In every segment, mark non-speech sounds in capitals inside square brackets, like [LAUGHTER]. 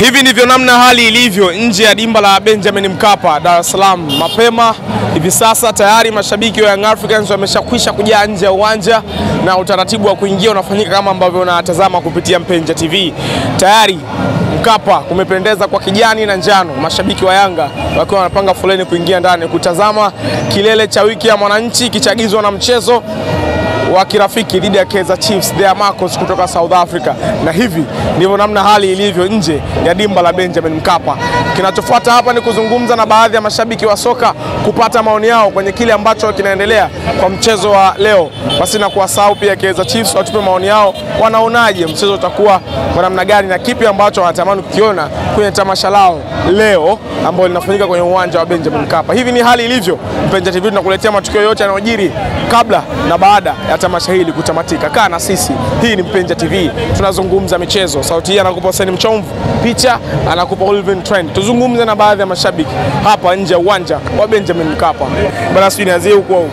Hivi ndivyo namna hali ilivyo nje ya dimba la Benjamin Mkapa, Dar es Salaam. Mapema hivi sasa tayari mashabiki wa Young Africans wameshakwisha kujaa nje ya uwanja na utaratibu wa kuingia unafanyika kama ambavyo unatazama kupitia Mpenja TV. Tayari Mkapa kumependeza kwa kijani na njano, mashabiki wa Yanga wakiwa wanapanga foleni kuingia ndani kutazama kilele cha wiki ya mwananchi kichagizwa na mchezo wa kirafiki dhidi ya Kaizer Chiefs There Marcos kutoka South Africa, na hivi ndivyo namna hali ilivyo nje ya dimba la Benjamin Mkapa. Kinachofuata hapa ni kuzungumza na baadhi ya mashabiki wa soka kupata maoni yao kwenye kile ambacho kinaendelea kwa mchezo wa leo, basi na kuwasahau pia Kaizer Chiefs watupe maoni yao, wanaonaje mchezo utakuwa kwa namna gani na kipi ambacho wanatamani kukiona kwenye tamasha lao leo ambao linafanyika kwenye uwanja wa Benjamin Mkapa. Hivi ni hali ilivyo. Mpenja TV tunakuletea matukio yote yanayojiri kabla na baada ya tamasha hili kutamatika. Kaa na sisi, hii ni Mpenja TV, tunazungumza michezo. Sauti hii anakupa Hussein Mchomvu, picha anakupa Olvin Trend. Tuzungumze na baadhi ya mashabiki hapa nje ya uwanja wa Benjamin Mkapa. Bana, sijui nianzie huko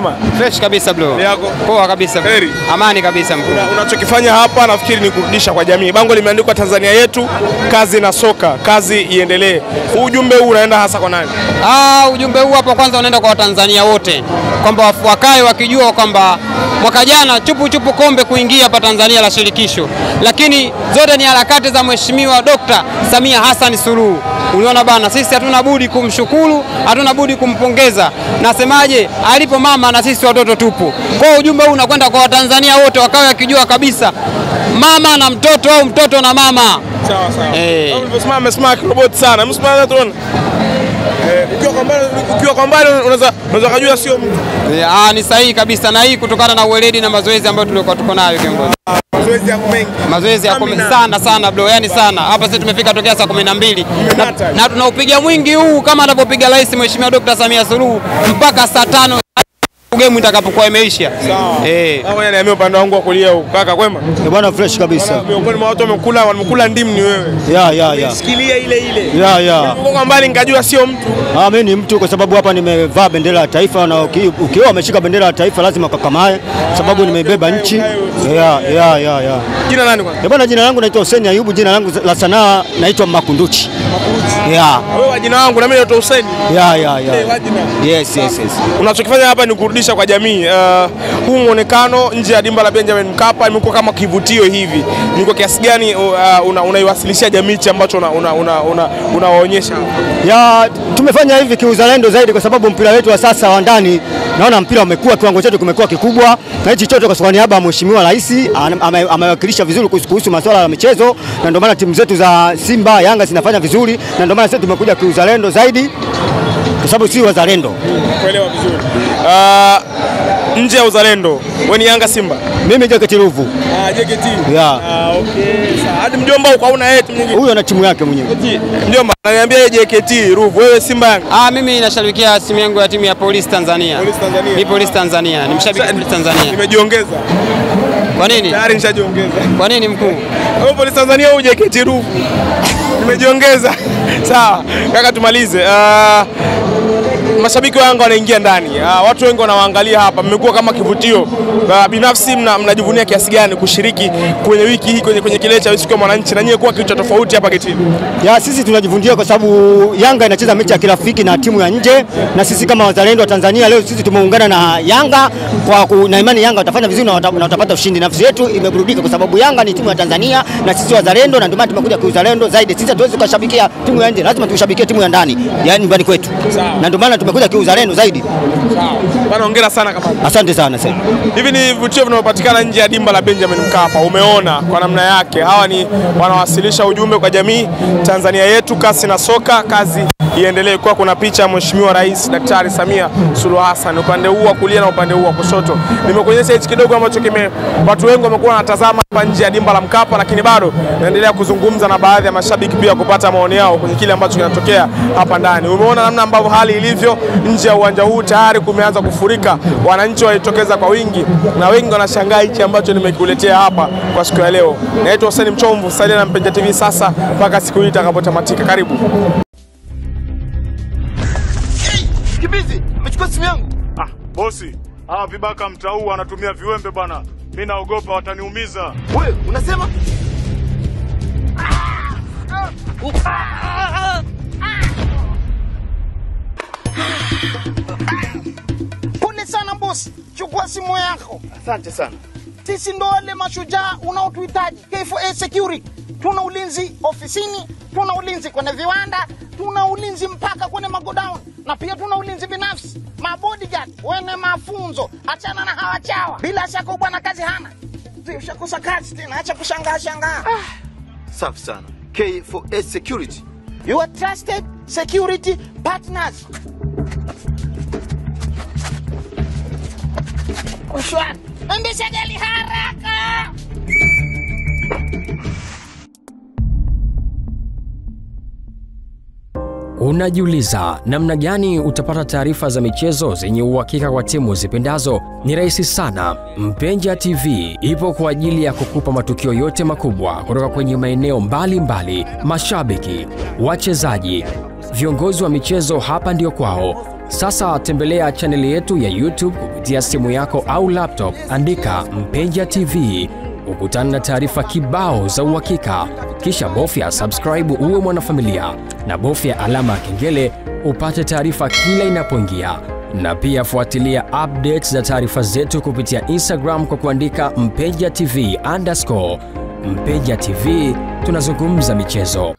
kwema Fresh kabisa bro. Yako? Poa kabisa. Heri. Amani kabisa mkuu. unachokifanya hapa nafikiri ni kurudisha kwa jamii. Bango limeandikwa Tanzania yetu, kazi na soka, kazi iendelee. Ujumbe huu unaenda hasa kwa nani? Ah, ujumbe huu hapo kwanza unaenda kwa Watanzania wote kwamba wakae wakijua kwamba mwaka jana chupu chupu kombe kuingia hapa Tanzania la shirikisho, lakini zote ni harakati za Mheshimiwa Dokta Samia Hassan Suluhu. Unaona bana, sisi hatuna budi kumshukuru, hatuna budi kumpongeza. Nasemaje, alipo mama na sisi watoto tupo. Kwa ujumbe huu unakwenda kwa Watanzania wote wakawe wakijua kabisa mama na mtoto au mtoto na mama. Sawa sawa. Eh. Kama ulivyosimama amesimama robot sana. Ukiwa kwa mbali unaweza kujua sio mtu. Eh, Ah, ni sahihi kabisa na hii kutokana na uweledi na mazoezi ambayo tulikuwa tuko nayo kiongozi. Mazoezi yako mengi. Mazoezi yako mengi sana sana bro, yani sana. Hapa sisi tumefika tokea saa kumi na mbili na, na tunaupiga mwingi huu kama anavyopiga Rais Mheshimiwa Dr. Samia Suluhu mpaka saa tano game itakapokuwa imeisha. Sawa. Eh. Ngoja niambie upande wangu wa kulia huko. Kaka kwema? Eh, Bwana fresh kabisa. Miongoni mwa watu wamekula wamekula ndimu ni wewe. Ya ya ya. Sikilia ile ile. Ya ya. Kwa mbali nikajua sio mtu. Ah, mimi ni mtu kwa sababu hapa nimevaa bendera ya taifa na ukiwa umeshika bendera ya taifa lazima ukakamae sababu nimeibeba nchi. Ya ya ya ya. Jina nani kwanza? Eh, bwana jina langu naitwa Hussein Ayubu, jina langu la sanaa naitwa Makunduchi. Ya Wewe wa jina langu na mimi naitwa Hussein. ya ya ya. Eh. Yes yes yes. Unachokifanya hapa ni kurudisha kwa jamii uh, huu mwonekano nje ya dimba la Benjamin Mkapa imekuwa kama kivutio hivi. Ni kwa kiasi gani uh, unaiwasilishia una- jamii cha ambacho unawaonyesha una, una, una una Ya tumefanya hivi kiuzalendo zaidi kwa sababu mpira wetu wa sasa wa ndani naona mpira umekuwa, kiwango chetu kimekuwa kikubwa, na hichi chote kwa niaba ya Mheshimiwa Rais amewakilisha ame- amewakilisha vizuri kuhusu masuala ya michezo, na ndio maana timu zetu za Simba, Yanga zinafanya vizuri, na ndio maana sisi tumekuja kiuzalendo zaidi kwa sababu si wazalendo. Kuelewa vizuri. Uh, nje ya uzalendo, wewe ni Yanga Simba? Mimi JKT Ruvu, Ah, JKT. Ya. Ah, okay. Sawa. Hadi mjomba uko hauna yetu mwingine. huyo ana timu yake mwenyewe. Mjomba, ananiambia yeye JKT Ruvu, wewe Simba Yanga. Ah, mimi nashabikia simu yangu ya timu ya Polisi Tanzania. Polisi Tanzania. Ni Polisi Tanzania. Ni mshabiki wa Polisi Tanzania. Nimejiongeza. Kwa nini? Tayari nishajiongeza. Kwa nini mkuu? Wewe Polisi Tanzania au JKT Ruvu? Nimejiongeza. [LAUGHS] Sawa, kaka tumalize. Ah, mashabiki wa Yanga wanaingia ndani. Ah, watu wengi wanawaangalia hapa, mmekuwa kama kivutio. Ah, binafsi mna, kiasi gani kushiriki kwenye wiki hii kwenye, kwenye kilele cha siku ya mwananchi na nyie kuwa kitu cha tofauti hapa getini? Ya sisi tunajivunia kwa sababu Yanga inacheza mechi ya kirafiki na timu ya nje, na sisi kama wazalendo wa Tanzania leo sisi tumeungana na Yanga kwa ku, na imani Yanga watafanya vizuri na na watapata ushindi. Nafsi yetu imeburudika kwa sababu Yanga ni timu ya Tanzania na sisi wazalendo, na ndio maana tumekuja kiuzalendo zaidi. Sisi hatuwezi kushabikia timu ya nje, lazima tushabikie timu ya ndani, yani nyumbani kwetu, na ndio maana tumekuja kiuzalendo zaidi. Sawa Bana, hongera sana kama Asante sana sana. Hivi ni vivutio vinavyopatikana nje ya dimba la Benjamin Mkapa. Umeona kwa namna yake, hawa ni wanawasilisha ujumbe kwa jamii. Tanzania yetu, kasi na soka, kazi iendelee. Kwa kuna picha ya Mheshimiwa Rais Daktari Samia Suluhu Hassan upande huu wa kulia na upande huu wa kushoto. Nimekuonyesha hichi kidogo ambacho kime watu wengi wamekuwa wanatazama hapa nje ya dimba la Mkapa, lakini bado naendelea kuzungumza na baadhi ya mashabiki pia kupata maoni yao kwenye kile ambacho kinatokea hapa ndani. Umeona namna ambavyo hali ilivyo nje ya uwanja huu, tayari kumeanza kufurika, wananchi walitokeza kwa wingi na wengi wanashangaa hichi ambacho nimekuletea hapa kwa siku ya leo. Naitwa Hussein Mchomvu, salia na Mpenja TV sasa mpaka siku hii itakapotamatika. Karibu. Kibizi, amechukua simu yangu. Ah, bosi, hawa vibaka mtau anatumia viwembe bwana. Mimi naogopa wataniumiza. Wewe unasema? Pole sana bosi, chukua simu yako. Asante sana. Sisi ndo wale mashujaa unaotuhitaji. K4A Security, tuna ulinzi ofisini, tuna ulinzi kwenye viwanda, tuna ulinzi mpaka kwenye magodown, na pia tuna ulinzi binafsi, mabodyguard wene mafunzo. Achana na hawa chawa, bila shaka bwana kazi hana. Ushakosa kazi tena, acha kushangaa shangaa. Ah, Safi sana. K4A Security. Your trusted security partners. Ushwani. Endesha gari haraka. Unajiuliza namna gani utapata taarifa za michezo zenye uhakika kwa timu zipendazo? Ni rahisi sana. Mpenja TV ipo kwa ajili ya kukupa matukio yote makubwa kutoka kwenye maeneo mbalimbali, mashabiki, wachezaji, viongozi wa michezo. Hapa ndio kwao. Sasa tembelea chaneli yetu ya YouTube kupitia simu yako au laptop, andika Mpenja TV ukutana na taarifa kibao za uhakika, kisha bofya subscribe uwe mwanafamilia na bofya alama ya kengele upate taarifa kila inapoingia, na pia fuatilia updates za taarifa zetu kupitia Instagram kwa kuandika Mpeja TV underscore. Mpeja TV tunazungumza michezo.